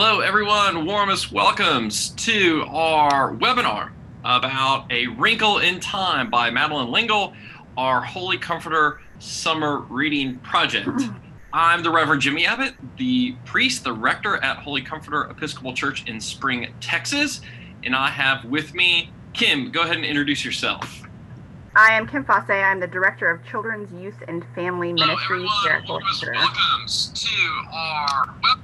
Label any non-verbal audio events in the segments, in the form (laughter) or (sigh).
Hello, everyone. Warmest welcomes to our webinar about A Wrinkle in Time by Madeleine L'Engle, our Holy Comforter Summer Reading Project. (clears throat) I'm the Reverend Jimmy Abbott, the priest, the rector at Holy Comforter Episcopal Church in Spring, Texas. And I have with me Kim. Go ahead and introduce yourself. I am Kim Faasse. I'm the Director of Children's, Youth, and Family Ministries here at Holy Comforter. welcomes to our web-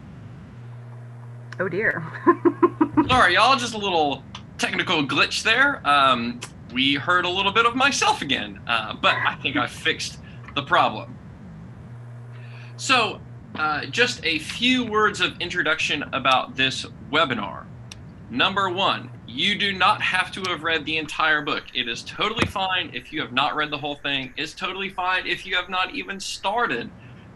Oh dear. (laughs) Sorry, y'all, just a little technical glitch there. Um, we heard a little bit of myself again, uh, but I think I fixed the problem. So, uh, just a few words of introduction about this webinar. Number one, you do not have to have read the entire book. It is totally fine if you have not read the whole thing. It's totally fine if you have not even started.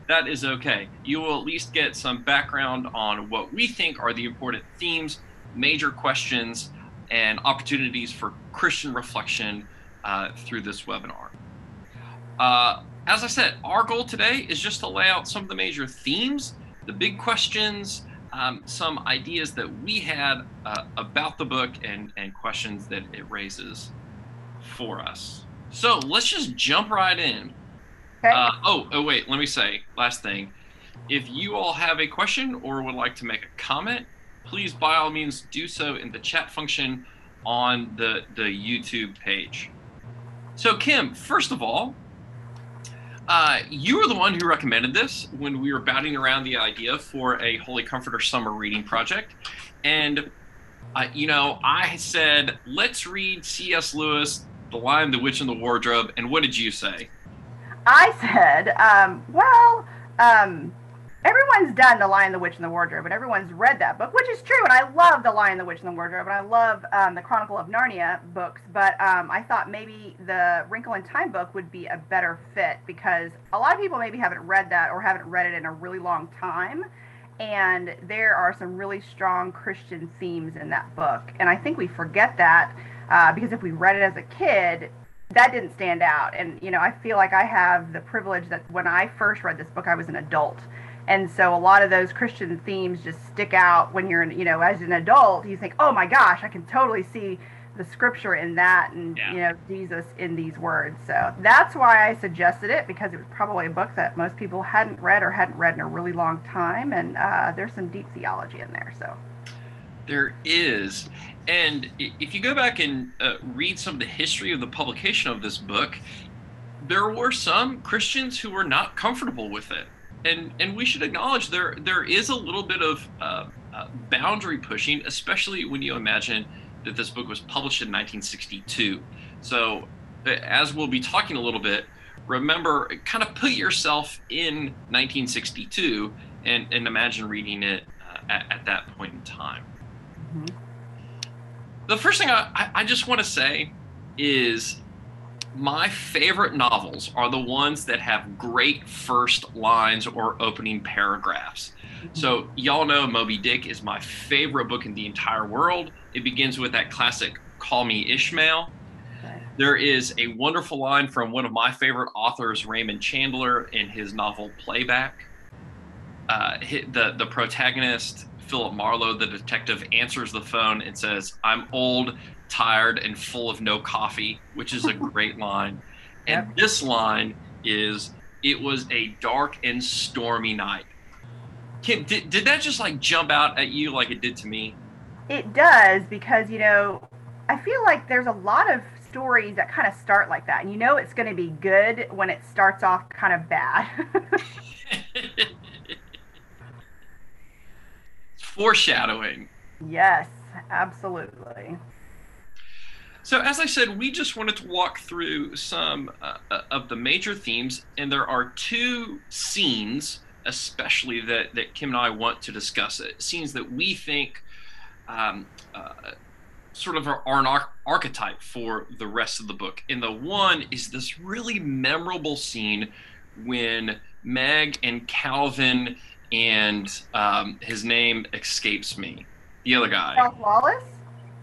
That is okay. You will at least get some background on what we think are the important themes, major questions, and opportunities for Christian reflection uh, through this webinar. Uh, as I said, our goal today is just to lay out some of the major themes, the big questions, um, some ideas that we had uh, about the book and, and questions that it raises for us. So let's just jump right in. Uh, oh, oh, wait, let me say, last thing. If you all have a question or would like to make a comment, please by all means do so in the chat function on the, the YouTube page. So, Kim, first of all, uh, you were the one who recommended this when we were batting around the idea for a Holy Comforter summer reading project. And, uh, you know, I said, let's read C.S. Lewis, The Lion, the Witch, and the Wardrobe. And what did you say? I said, um, well, um, everyone's done The Lion, the Witch, and the Wardrobe, and everyone's read that book, which is true. And I love The Lion, the Witch, and the Wardrobe, and I love um, the Chronicle of Narnia books. But um, I thought maybe the Wrinkle in Time book would be a better fit because a lot of people maybe haven't read that or haven't read it in a really long time. And there are some really strong Christian themes in that book. And I think we forget that uh, because if we read it as a kid, that didn't stand out. And, you know, I feel like I have the privilege that when I first read this book, I was an adult. And so a lot of those Christian themes just stick out when you're, you know, as an adult, you think, oh my gosh, I can totally see the scripture in that and, Yeah. you know, Jesus in these words. So that's why I suggested it because it was probably a book that most people hadn't read or hadn't read in a really long time. And uh, there's some deep theology in there. So, There is. And if you go back and uh, read some of the history of the publication of this book, there were some Christians who were not comfortable with it. And, and we should acknowledge there there is a little bit of uh, uh, boundary pushing, especially when you imagine that this book was published in 1962. So, uh, as we'll be talking a little bit, remember, kind of put yourself in 1962 and, and imagine reading it uh, at, at that point in time. The first thing I, I- just want to say is my favorite novels are the ones that have great first lines or opening paragraphs. So, y'all know Moby Dick is my favorite book in the entire world. It begins with that classic Call Me Ishmael. There is a wonderful line from one of my favorite authors, Raymond Chandler, in his novel Playback. Uh, the, the protagonist, Philip Marlowe, the detective, answers the phone and says, I'm old, tired, and full of no coffee, which is a (laughs) great line. And this line is, It was a dark and stormy night. Kim, did, did that just like jump out at you like it did to me? It does because you know I feel like there's a lot of stories that kind of start like that, and you know it's going to be good when it starts off kind of bad. (laughs) (laughs) Foreshadowing. yes, absolutely. So, as I said, we just wanted to walk through some uh, uh, of the major themes, and there are two scenes, especially that, that Kim and I want to discuss. It scenes that we think um, uh, sort of are, are an arch- archetype for the rest of the book. And the one is this really memorable scene when Meg and Calvin and um, his name escapes me, the other guy, Charles Wallace.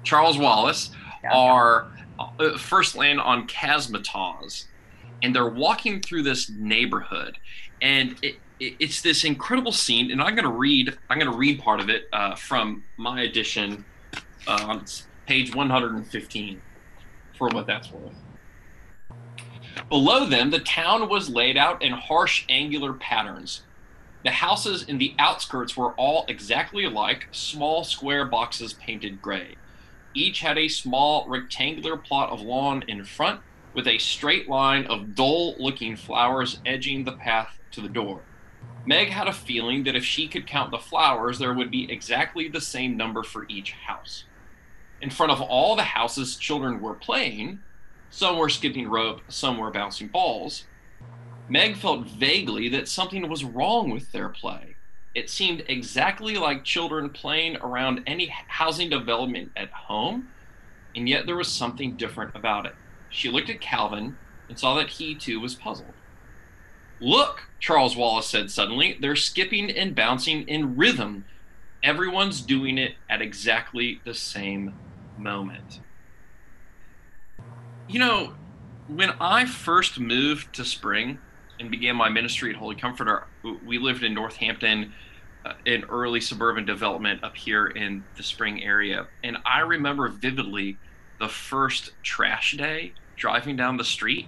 Charles Wallace Yeah. are uh, first land on Casmataz, and they're walking through this neighborhood, and it, it's this incredible scene, and I'm going to read. I'm going to read part of it uh, from my edition, uh, on page 115, for what that's worth. Below them, the town was laid out in harsh angular patterns. The houses in the outskirts were all exactly alike, small square boxes painted gray. Each had a small rectangular plot of lawn in front, with a straight line of dull looking flowers edging the path to the door. Meg had a feeling that if she could count the flowers, there would be exactly the same number for each house. In front of all the houses, children were playing. Some were skipping rope, some were bouncing balls. Meg felt vaguely that something was wrong with their play. It seemed exactly like children playing around any housing development at home, and yet there was something different about it. She looked at Calvin and saw that he too was puzzled. Look, Charles Wallace said suddenly, they're skipping and bouncing in rhythm. Everyone's doing it at exactly the same moment. You know, when I first moved to Spring and began my ministry at Holy Comforter, we lived in Northampton, uh, an early suburban development up here in the Spring area. And I remember vividly the first trash day driving down the street.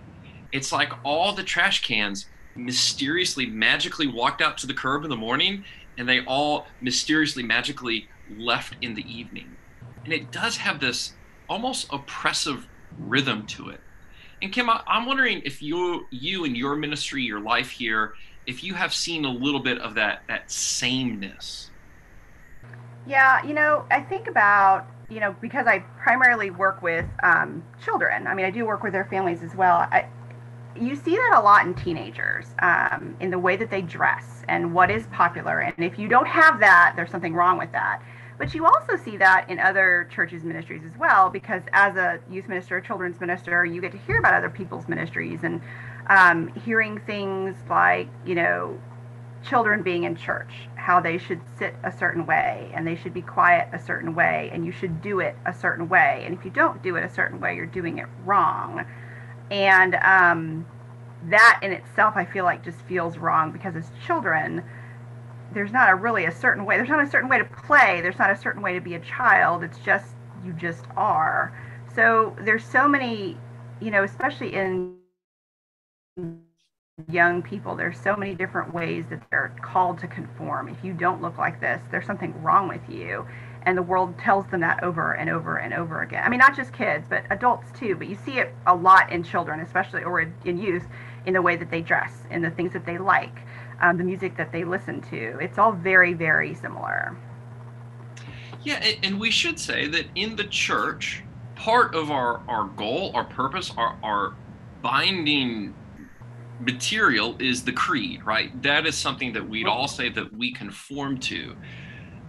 It's like all the trash cans mysteriously, magically walked out to the curb in the morning and they all mysteriously, magically left in the evening. And it does have this almost oppressive rhythm to it. And Kim, I, am wondering if you, you and your ministry, your life here, if you have seen a little bit of that that sameness. Yeah, you know, I think about you know because I primarily work with um, children. I mean, I do work with their families as well. I, you see that a lot in teenagers um, in the way that they dress and what is popular. And if you don't have that, there's something wrong with that. But you also see that in other churches' ministries as well, because as a youth minister, children's minister, you get to hear about other people's ministries and um, hearing things like, you know, children being in church, how they should sit a certain way and they should be quiet a certain way and you should do it a certain way. And if you don't do it a certain way, you're doing it wrong and um, that in itself i feel like just feels wrong because as children there's not a really a certain way there's not a certain way to play there's not a certain way to be a child it's just you just are so there's so many you know especially in young people there's so many different ways that they're called to conform if you don't look like this there's something wrong with you and the world tells them that over and over and over again. I mean, not just kids, but adults too. But you see it a lot in children, especially or in youth, in the way that they dress, in the things that they like, um, the music that they listen to. It's all very, very similar. Yeah, and we should say that in the church, part of our, our goal, our purpose, our, our binding material is the creed, right? That is something that we'd all say that we conform to.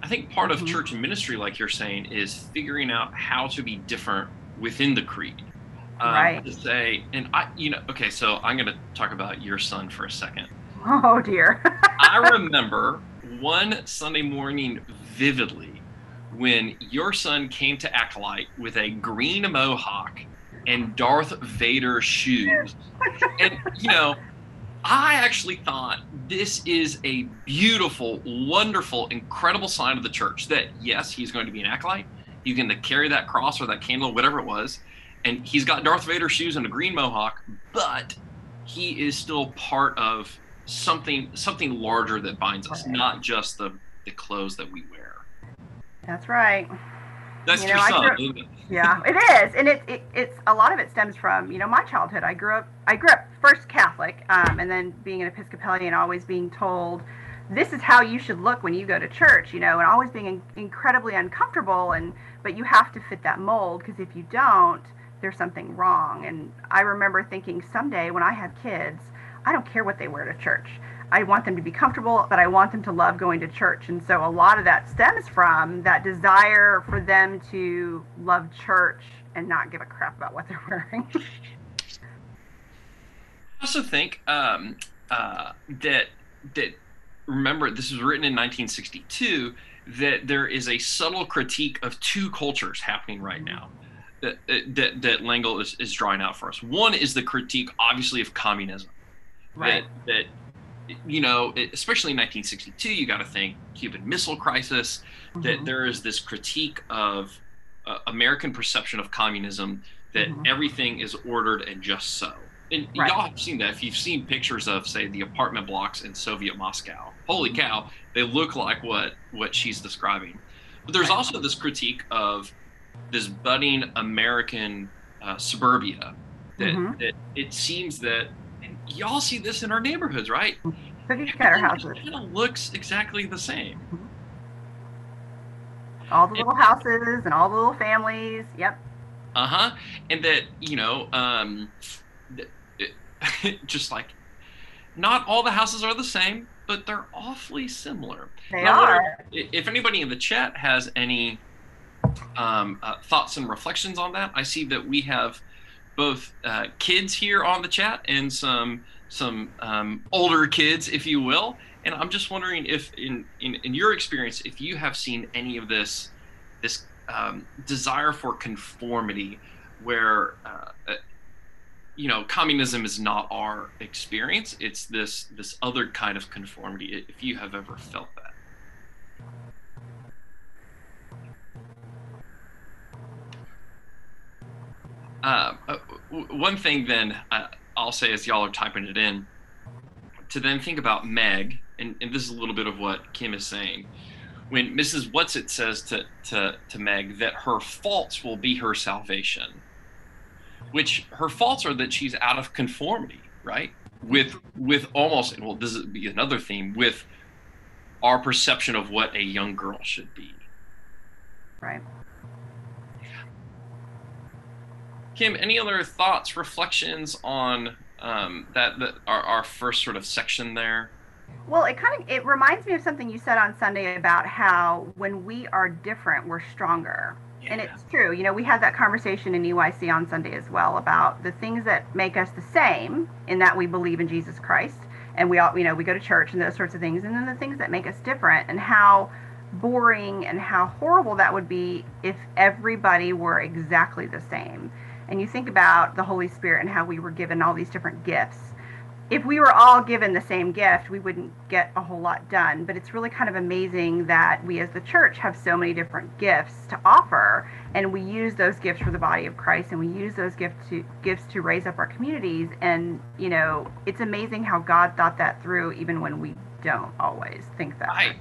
I think part of mm-hmm. church ministry, like you're saying, is figuring out how to be different within the creed. Um, right. To say, and I, you know, okay, so I'm going to talk about your son for a second. Oh dear. (laughs) I remember one Sunday morning vividly when your son came to Acolyte with a green mohawk and Darth Vader shoes. and, you know, I actually thought this is a beautiful, wonderful, incredible sign of the church that yes, he's going to be an acolyte. He's going to carry that cross or that candle, whatever it was, and he's got Darth Vader shoes and a green mohawk, but he is still part of something something larger that binds us, not just the the clothes that we wear. That's right. That's you know, son, grew, yeah, it is, and it, it, it's a lot of it stems from you know my childhood. I grew up I grew up first Catholic, um, and then being an Episcopalian, always being told this is how you should look when you go to church, you know, and always being in, incredibly uncomfortable. And but you have to fit that mold because if you don't, there's something wrong. And I remember thinking someday when I have kids, I don't care what they wear to church. I want them to be comfortable, but I want them to love going to church. And so a lot of that stems from that desire for them to love church and not give a crap about what they're (laughs) wearing. I also think um, uh, that that remember this was written in 1962 that there is a subtle critique of two cultures happening right now that that, that L'Engle is, is drawing out for us. One is the critique, obviously, of communism. Right. That, that you know, especially in 1962, you got to think Cuban Missile Crisis, mm-hmm. that there is this critique of uh, American perception of communism that mm-hmm. everything is ordered and just so. And right. y'all have seen that. If you've seen pictures of, say, the apartment blocks in Soviet Moscow, holy mm-hmm. cow, they look like what what she's describing. But there's right. also this critique of this budding American uh, suburbia that, mm-hmm. that it seems that y'all see this in our neighborhoods, right? Cookie cutter houses. It kind of looks exactly the same. Mm-hmm. All the little and, houses and all the little families. Yep. Uh huh. And that you know, um, (laughs) just like not all the houses are the same, but they're awfully similar. They now, are. If anybody in the chat has any um, uh, thoughts and reflections on that, I see that we have both uh, kids here on the chat and some some um, older kids, if you will. And I'm just wondering if, in, in, in your experience, if you have seen any of this this um, desire for conformity, where uh, you know communism is not our experience; it's this this other kind of conformity. If you have ever felt that. Uh, uh one thing then uh, I'll say as y'all are typing it in, to then think about Meg, and, and this is a little bit of what Kim is saying. When Mrs. Whatsit says to, to, to Meg that her faults will be her salvation, which her faults are that she's out of conformity, right? With with almost well, this would be another theme with our perception of what a young girl should be. Right. Kim, any other thoughts, reflections on um, that, that our, our first sort of section there? Well, it kind of it reminds me of something you said on Sunday about how when we are different, we're stronger. Yeah. And it's true. You know, we had that conversation in EYC on Sunday as well about the things that make us the same in that we believe in Jesus Christ and we all, you know, we go to church and those sorts of things, and then the things that make us different and how boring and how horrible that would be if everybody were exactly the same and you think about the Holy Spirit and how we were given all these different gifts. If we were all given the same gift, we wouldn't get a whole lot done. But it's really kind of amazing that we as the church have so many different gifts to offer, and we use those gifts for the body of Christ, and we use those gifts to gifts to raise up our communities. And you know, it's amazing how God thought that through, even when we don't always think that. I,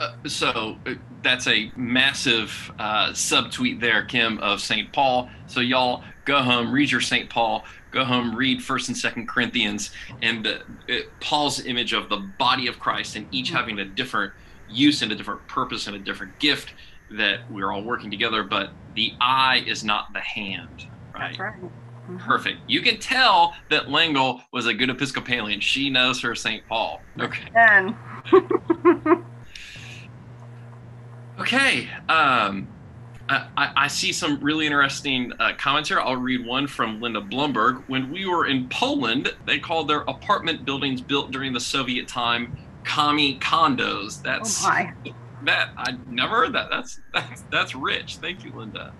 uh, so uh, that's a massive uh, subtweet there, Kim, of St. Paul. So y'all go home, read your St. Paul, go home, read First and Second Corinthians, and the, it, Paul's image of the body of Christ, and each having a different use and a different purpose and a different gift that we're all working together. But the eye is not the hand, right? That's right. Mm-hmm. Perfect. You can tell that L'Engle was a good Episcopalian. She knows her St. Paul. Okay. (laughs) Okay. Um, I, I, see some really interesting uh, comments here. I'll read one from Linda Blumberg. When we were in Poland, they called their apartment buildings built during the Soviet time commie condos. That's oh (laughs) that I never heard that. That's that's that's rich. Thank you, Linda.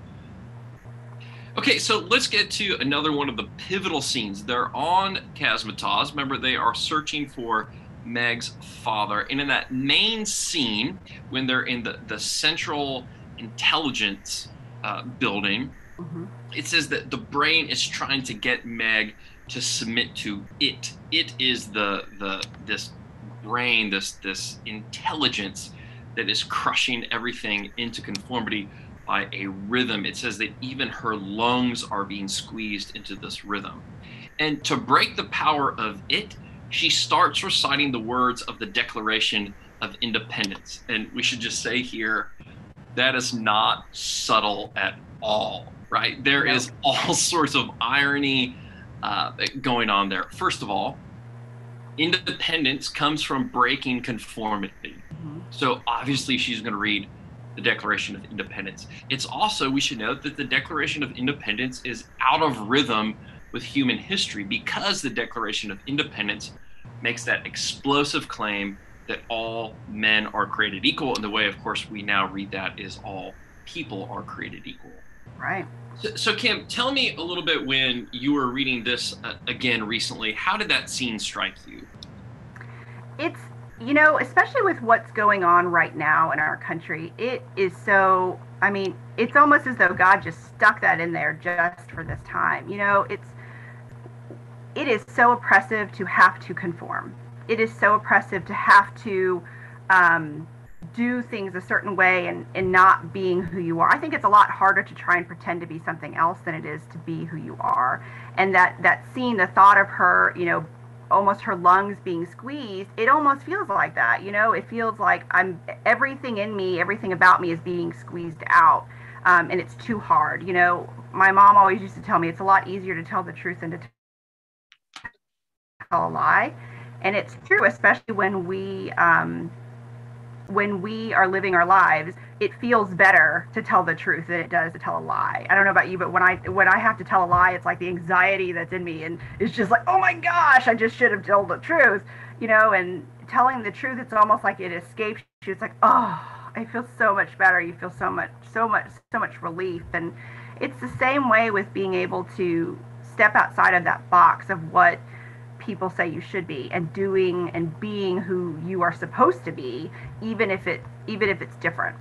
Okay, so let's get to another one of the pivotal scenes. They're on Kazmataz. Remember, they are searching for Meg's father. And in that main scene, when they're in the, the central intelligence uh, building, mm-hmm. it says that the brain is trying to get Meg to submit to it. It is the the this brain, this this intelligence that is crushing everything into conformity by a rhythm. It says that even her lungs are being squeezed into this rhythm. And to break the power of it, she starts reciting the words of the Declaration of Independence. And we should just say here that is not subtle at all, right? There no. is all (laughs) sorts of irony uh, going on there. First of all, independence comes from breaking conformity. Mm-hmm. So obviously, she's going to read the Declaration of Independence. It's also, we should note that the Declaration of Independence is out of rhythm with human history because the Declaration of Independence makes that explosive claim that all men are created equal. And the way, of course, we now read that is all people are created equal. Right. So, so Kim, tell me a little bit when you were reading this uh, again recently. How did that scene strike you? it's you know, especially with what's going on right now in our country, it is so. I mean, it's almost as though God just stuck that in there just for this time. You know, it's it is so oppressive to have to conform. It is so oppressive to have to um, do things a certain way and, and not being who you are. I think it's a lot harder to try and pretend to be something else than it is to be who you are. And that that scene, the thought of her, you know, almost her lungs being squeezed, it almost feels like that. You know, it feels like I'm everything in me, everything about me is being squeezed out. Um, and it's too hard. You know, my mom always used to tell me it's a lot easier to tell the truth than to tell a lie. And it's true, especially when we um, when we are living our lives, it feels better to tell the truth than it does to tell a lie. I don't know about you, but when I when I have to tell a lie, it's like the anxiety that's in me, and it's just like, oh my gosh, I just should have told the truth, you know. And telling the truth, it's almost like it escapes you. It's like, oh, I feel so much better. You feel so much, so much, so much relief, and it's the same way with being able to step outside of that box of what people say you should be and doing and being who you are supposed to be even if it even if it's different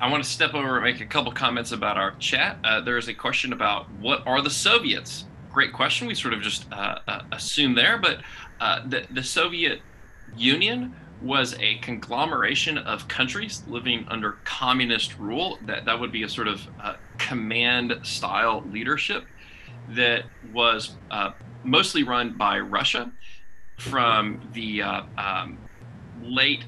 I want to step over and make a couple comments about our chat. Uh, there is a question about what are the Soviets? Great question. We sort of just uh, uh, assume there, but uh, the, the Soviet Union was a conglomeration of countries living under communist rule. That that would be a sort of uh, command style leadership that was uh, mostly run by Russia from the uh, um, late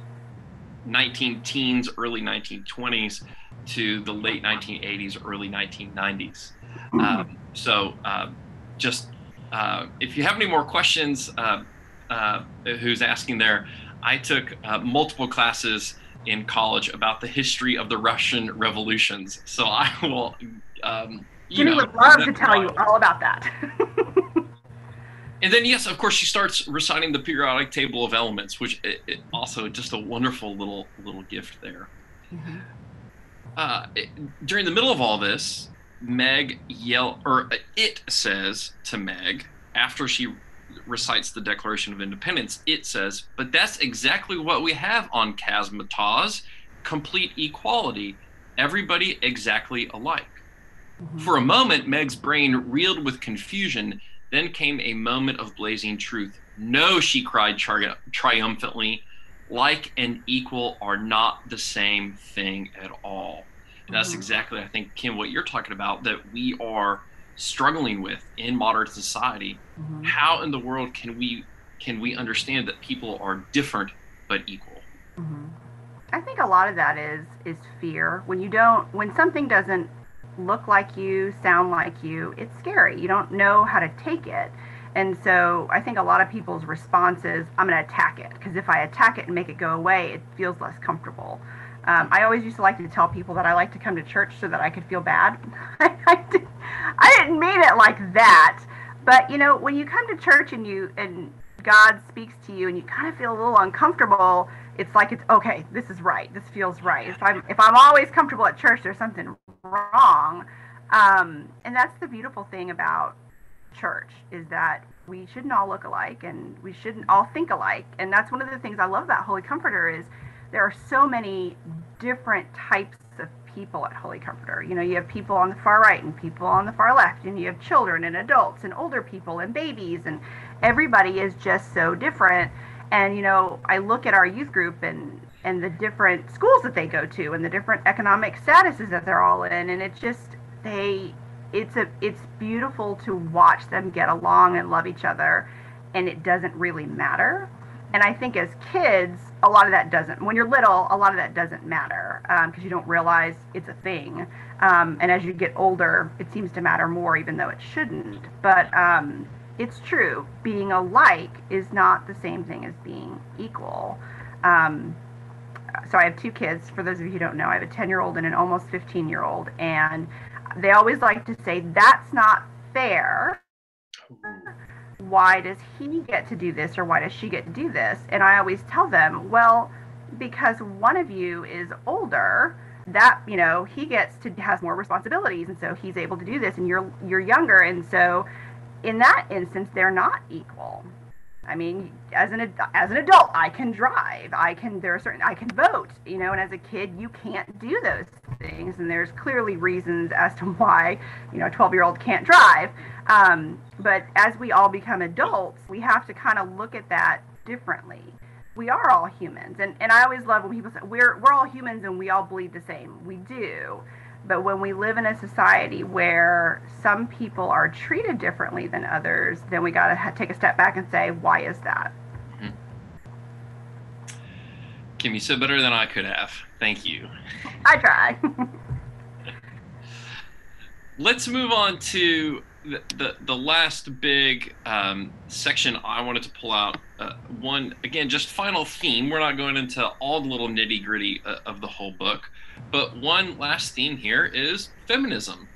19 teens, early 1920s to the late 1980s, early 1990s. Um, so, uh, just uh, if you have any more questions, uh, uh, who's asking there, I took multiple classes in college about the history of the Russian revolutions. So I will um, Jimmy know, would love to tell you all about that. and then, yes, of course, she starts reciting the periodic table of elements, which it, it also just a wonderful little little gift there. Mm-hmm. Uh, it, during the middle of all this, Meg yell or uh, it says to Meg after she recites the Declaration of Independence. It says, "But that's exactly what we have on Kazmataz: complete equality, everybody exactly alike." Mm-hmm. For a moment, Meg's brain reeled with confusion. Then came a moment of blazing truth. No, she cried tri- triumphantly. Like and equal are not the same thing at all. And that's mm-hmm. exactly, I think, Kim, what you're talking about that we are struggling with in modern society. Mm-hmm. How in the world can we can we understand that people are different but equal? Mm-hmm. I think a lot of that is is fear. When you don't, when something doesn't look like you, sound like you, it's scary. You don't know how to take it. And so I think a lot of people's response is, I'm going to attack it. Because if I attack it and make it go away, it feels less comfortable. Um, I always used to like to tell people that I like to come to church so that I could feel bad. (laughs) I, did, I didn't mean it like that. But, you know, when you come to church and you, and God speaks to you and you kind of feel a little uncomfortable, it's like it's okay. This is right. This feels right. If I'm if I'm always comfortable at church, there's something wrong. Um, and that's the beautiful thing about church is that we shouldn't all look alike and we shouldn't all think alike. And that's one of the things I love about Holy Comforter is there are so many different types of people at Holy Comforter. You know, you have people on the far right and people on the far left, and you have children and adults and older people and babies, and everybody is just so different. And you know, I look at our youth group and and the different schools that they go to and the different economic statuses that they're all in, and it's just they it's a it's beautiful to watch them get along and love each other, and it doesn't really matter. And I think as kids, a lot of that doesn't. When you're little, a lot of that doesn't matter because um, you don't realize it's a thing. Um, and as you get older, it seems to matter more, even though it shouldn't. But um, it's true. Being alike is not the same thing as being equal. Um, so I have two kids. For those of you who don't know, I have a 10 year old and an almost 15 year old. And they always like to say, that's not fair. Why does he get to do this or why does she get to do this? And I always tell them, well, because one of you is older that you know he gets to has more responsibilities and so he's able to do this and you're you're younger and so in that instance, they're not equal. I mean, as an as an adult, I can drive. I can there are certain I can vote. You know, and as a kid, you can't do those things. And there's clearly reasons as to (laughs) why you know a 12 year old can't drive. Um, but as we all become adults, we have to kind of look at that differently. We are all humans, and and I always love when people say we're we're all humans and we all bleed the same. We do. But when we live in a society where some people are treated differently than others, then we got to ha- take a step back and say, why is that? Mm-hmm. Kim, you said better than I could have. Thank you. I try. (laughs) Let's move on to the, the, last big um, section I wanted to pull out. Uh, one, again, just final theme. We're not going into all the little nitty gritty uh, of the whole book but one last theme here is feminism.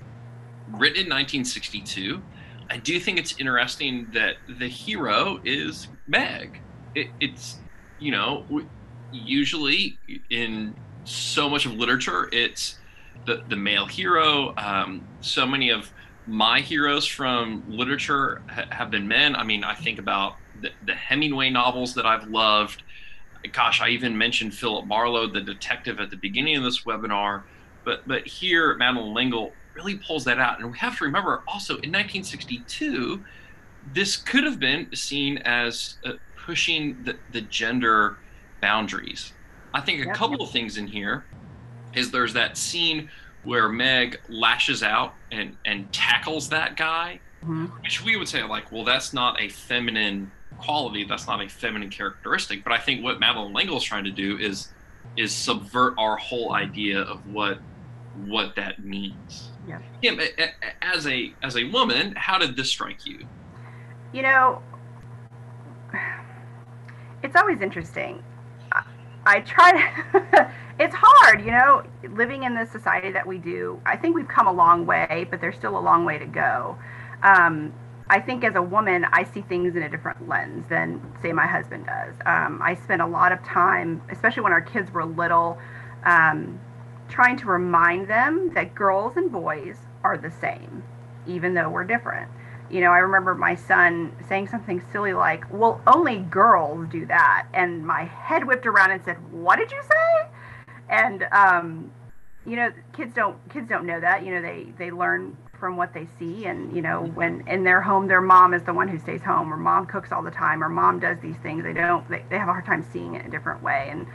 Written in 1962, I do think it's interesting that the hero is Meg. It, it's, you know, usually in so much of literature, it's the, the male hero. Um, so many of my heroes from literature ha- have been men. I mean, I think about the, the Hemingway novels that I've loved gosh, I even mentioned Philip Marlowe, the detective, at the beginning of this webinar. But but here, Madeleine L'Engle really pulls that out, and we have to remember also in 1962, this could have been seen as uh, pushing the, the gender boundaries. I think a couple of things in here is there's that scene where Meg lashes out and and tackles that guy, mm-hmm. which we would say like, well, that's not a feminine quality. That's not a feminine characteristic. But I think what Madeleine L'Engle is trying to do is is subvert our whole idea of what what that means. Yeah. Kim, as a as a woman, how did this strike you? You know, (sighs) it's always interesting. I, I try to. (laughs) it's hard, you know, living in the society that we do. I think we've come a long way, but there's still a long way to go. Um, I think as a woman, I see things in a different lens than, say, my husband does. Um, I spent a lot of time, especially when our kids were little, um, trying to remind them that girls and boys are the same, even though we're different. You know, I remember my son saying something silly like, Well, only girls do that. And my head whipped around and said, What did you say? And, um, you know, kids don't kids don't know that. You know, they they learn from what they see and you know when in their home their mom is the one who stays home. Or mom cooks all the time. Or mom does these things. They don't they, they have a hard time seeing it a different way. And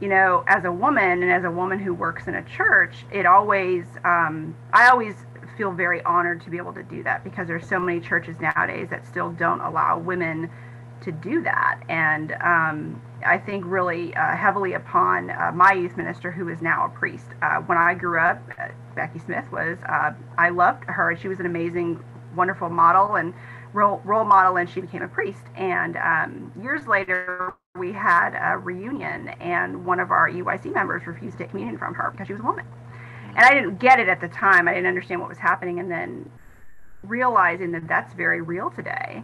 you know as a woman and as a woman who works in a church it always um, i always feel very honored to be able to do that because there's so many churches nowadays that still don't allow women to do that. And um, I think really uh, heavily upon uh, my youth minister, who is now a priest. Uh, when I grew up, uh, Becky Smith was, uh, I loved her. She was an amazing, wonderful model and role, role model, and she became a priest. And um, years later, we had a reunion, and one of our EYC members refused to take communion from her because she was a woman. And I didn't get it at the time, I didn't understand what was happening. And then realizing that that's very real today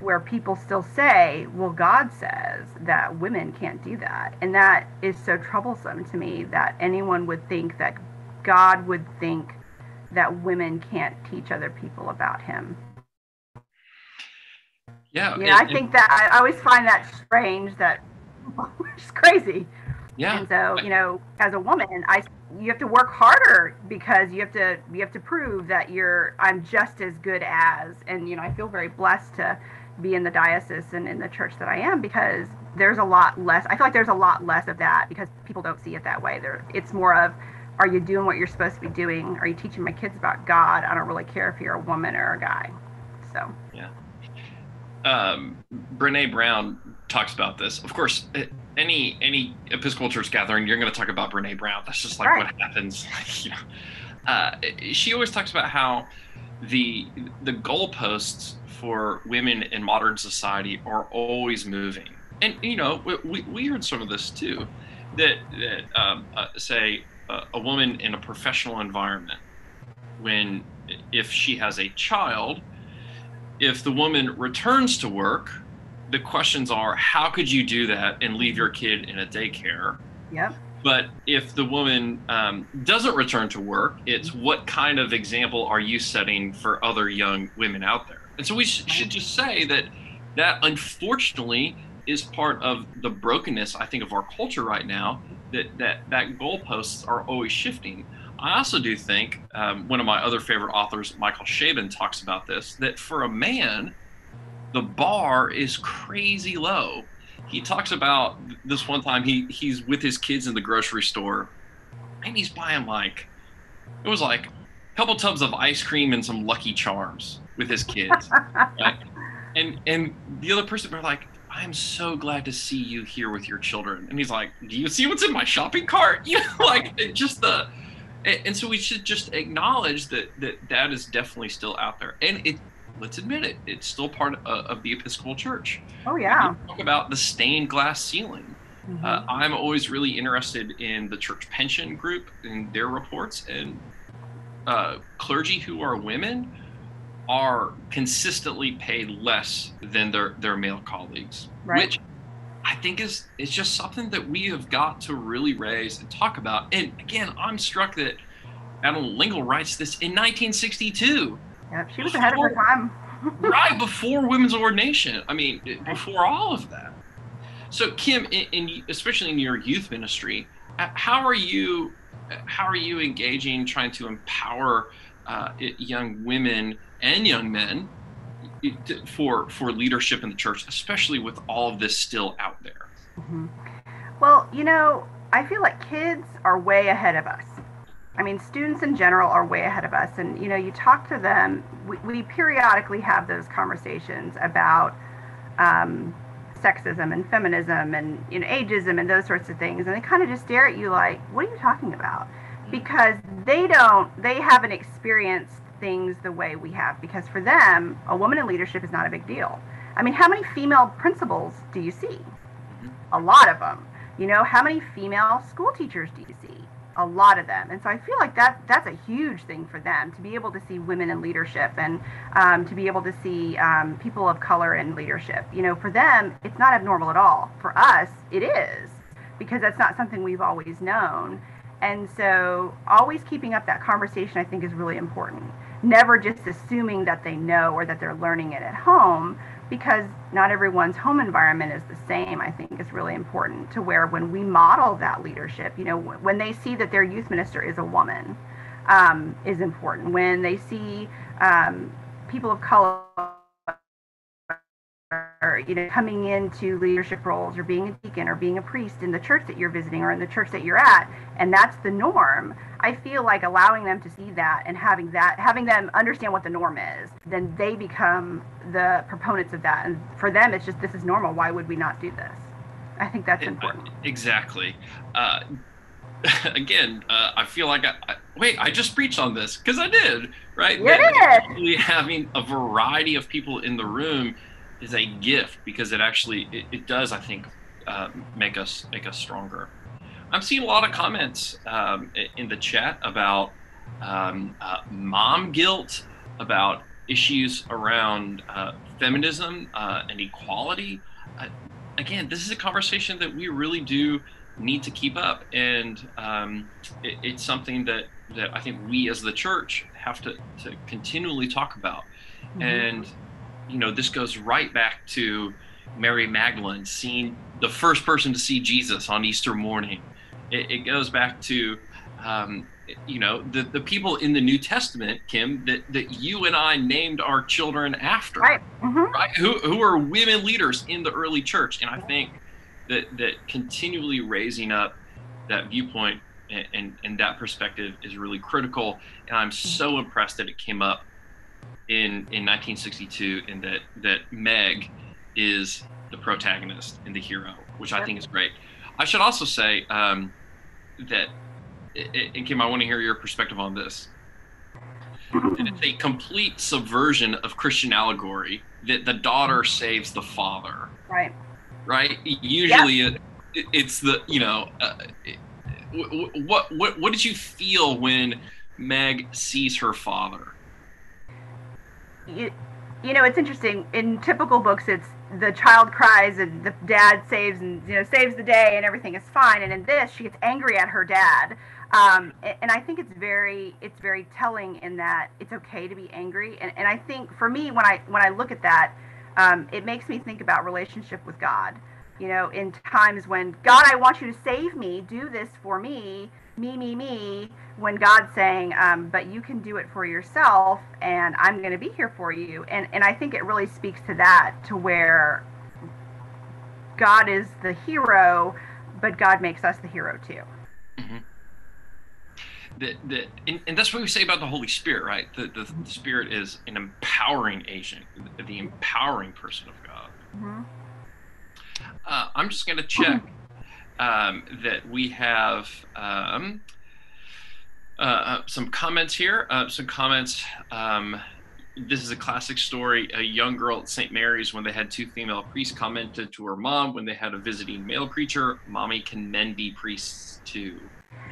where people still say, well, God says that women can't do that. And that is so troublesome to me that anyone would think that God would think that women can't teach other people about him. Yeah. You know, I think that I always find that strange that (laughs) it's crazy. Yeah. And so, you know, as a woman, I you have to work harder because you have to you have to prove that you're I'm just as good as and you know, I feel very blessed to be in the diocese and in the church that I am because there's a lot less. I feel like there's a lot less of that because people don't see it that way. There, it's more of, are you doing what you're supposed to be doing? Are you teaching my kids about God? I don't really care if you're a woman or a guy. So yeah. Um, Brene Brown talks about this. Of course, any any Episcopal church gathering, you're going to talk about Brene Brown. That's just like right. what happens. (laughs) you know, uh, she always talks about how the the goalposts for women in modern society are always moving. And, you know, we, we heard some of this too that, that um, uh, say, uh, a woman in a professional environment, when if she has a child, if the woman returns to work, the questions are how could you do that and leave your kid in a daycare? Yep. But if the woman um, doesn't return to work, it's what kind of example are you setting for other young women out there? And so we sh- should just say that that unfortunately is part of the brokenness I think of our culture right now. That that that goalposts are always shifting. I also do think um, one of my other favorite authors, Michael Chabon, talks about this. That for a man, the bar is crazy low. He talks about this one time he he's with his kids in the grocery store, and he's buying like it was like a couple tubs of ice cream and some Lucky Charms with his kids. (laughs) right? And and the other person were like, I am so glad to see you here with your children. And he's like, Do you see what's in my shopping cart? (laughs) You know, like just the and, so we should just acknowledge that that that is definitely still out there. And it let's admit it, it's still part of, of the Episcopal Church. Oh yeah. talk about the stained glass ceiling. Mm-hmm. Uh, I'm always really interested in the church pension group and their reports, and uh, clergy who are women are consistently paid less than their their male colleagues, right. which I think is it's just something that we have got to really raise and talk about. And again, I'm struck that Madeleine L'Engle writes this in 1962. Yeah, she was ahead of her time. (laughs) right before women's ordination. I mean, before all of that. So, Kim, in, in, especially in your youth ministry, uh, how are you? Uh, how are you engaging, trying to empower uh, young women and young men for for leadership in the church, especially with all of this still out there? Mm-hmm. Well, you know, I feel like kids are way ahead of us. I mean, students in general are way ahead of us, and you know, you talk to them. We, we periodically have those conversations about um, sexism and feminism and you know ageism and those sorts of things, and they kind of just stare at you like, "What are you talking about?" Because they don't, they haven't experienced things the way we have because for them a woman in leadership is not a big deal. I mean how many female principals do you see? Mm-hmm. a lot of them you know how many female school teachers do you see? A lot of them. And so i feel like that that's a huge thing for them to be able to see women in leadership and um, to be able to see um, people of color in leadership. You know for them it's not abnormal at all. For us it is because that's not something we've always known and so always keeping up that conversation i think is really important. Never just assuming that they know or that they're learning it at home because not everyone's home environment is the same i think is really important to where when we model that leadership you know when they see that their youth minister is a woman um, is important. When they see um, people of color you know coming into leadership roles or being a deacon or being a priest in the church that you're visiting or in the church that you're at and that's the norm i feel like allowing them to see that and having that having them understand what the norm is then they become the proponents of that and for them it's just this is normal why would we not do this i think that's important exactly uh, (laughs) again, uh, I feel like I, I, wait. I just preached on this because I did, right? Did. Having a variety of people in the room is a gift because it actually it, it does I think uh, make us make us stronger. I'm seeing a lot of comments um, in the chat about um, uh, mom guilt, about issues around uh, feminism uh, and equality. Uh, again, this is a conversation that we really do need to keep up, and um, it, it's something that that I think we as the church have to to continually talk about. Mm-hmm. And you know, this goes right back to Mary Magdalene seeing the first person to see Jesus on Easter morning. It, it goes back to, um, you know, the, the people in the New Testament, Kim, that, that you and I named our children after, right? Mm-hmm. right? Who, who are women leaders in the early church. And I think that, that continually raising up that viewpoint and, and, and that perspective is really critical. And I'm so impressed that it came up in in 1962 in that that Meg is the protagonist and the hero, which I think is great. I should also say um, that, and Kim, I want to hear your perspective on this. it's a complete subversion of Christian allegory that the daughter saves the father. Right. Right. Usually, yep. it, it's the you know, uh, what what what did you feel when Meg sees her father? You, you know, it's interesting. In typical books, it's the child cries and the dad saves and you know saves the day and everything is fine. And in this, she gets angry at her dad. Um, and I think it's very it's very telling in that it's okay to be angry. And, and I think for me, when I when I look at that, um, it makes me think about relationship with God. You know, in times when God, I want you to save me, do this for me, me, me, me, when God's saying, um, but you can do it for yourself and I'm going to be here for you. And, and I think it really speaks to that, to where God is the hero, but God makes us the hero too. Mm-hmm. That, that, and, and, that's what we say about the Holy Spirit, right? The, the, the Spirit is an empowering agent, the, the empowering person of God. Mm-hmm. Uh, I'm just going to check (clears throat) um, that we have um, uh, some comments here. Uh, some comments. Um, this is a classic story. A young girl at St. Mary's, when they had two female priests, commented to her mom when they had a visiting male preacher, Mommy can men be priests too.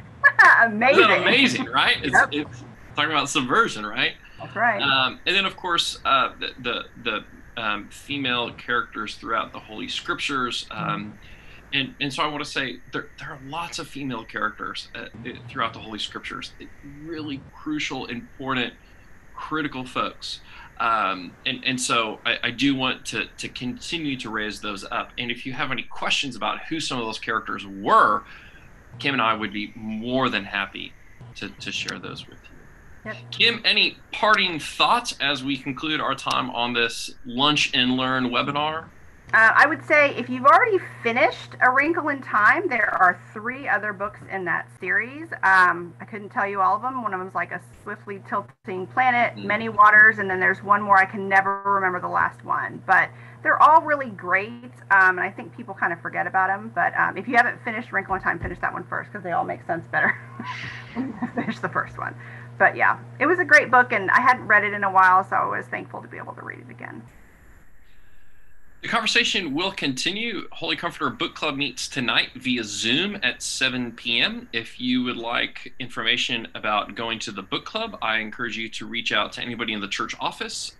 (laughs) amazing. amazing, right? It's, yep. it's, talking about subversion, right? That's right. Um, and then, of course, uh, the, the, the um, female characters throughout the Holy Scriptures. Um, and, and so I want to say there, there are lots of female characters uh, throughout the Holy Scriptures, really crucial, important, critical folks. Um, and, and so I, I, do want to, to continue to raise those up. And if you have any questions about who some of those characters were, Kim and I would be more than happy to, to share those with you. Yep. Kim, any parting thoughts as we conclude our time on this Lunch and Learn webinar? Uh, I would say if you've already finished A Wrinkle in Time, there are three other books in that series. Um, I couldn't tell you all of them. One of them is like A Swiftly Tilting Planet, mm. Many Waters, and then there's one more I can never remember the last one. But they're all really great, um, and I think people kind of forget about them. But um, if you haven't finished Wrinkle in Time, finish that one first because they all make sense better. (laughs) finish the first one. But yeah, it was a great book, and I hadn't read it in a while, so I was thankful to be able to read it again. The conversation will continue. Holy Comforter Book Club meets tonight via Zoom at 7 p.m. If you would like information about going to the book club, I encourage you to reach out to anybody in the church office.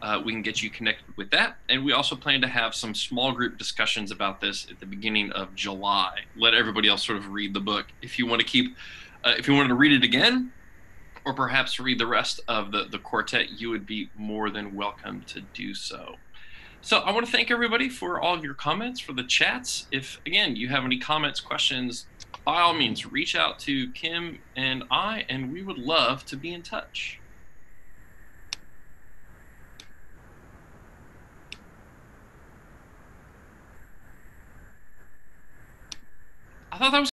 Uh, we can get you connected with that. And we also plan to have some small group discussions about this at the beginning of July. Let everybody else sort of read the book. If you want to keep, uh, if you wanted to read it again, or perhaps read the rest of the, the quartet, you would be more than welcome to do so. So I want to thank everybody for all of your comments, for the chats. If, again, you have any comments, questions, by all means, reach out to Kim and I, and we would love to be in touch. I thought that was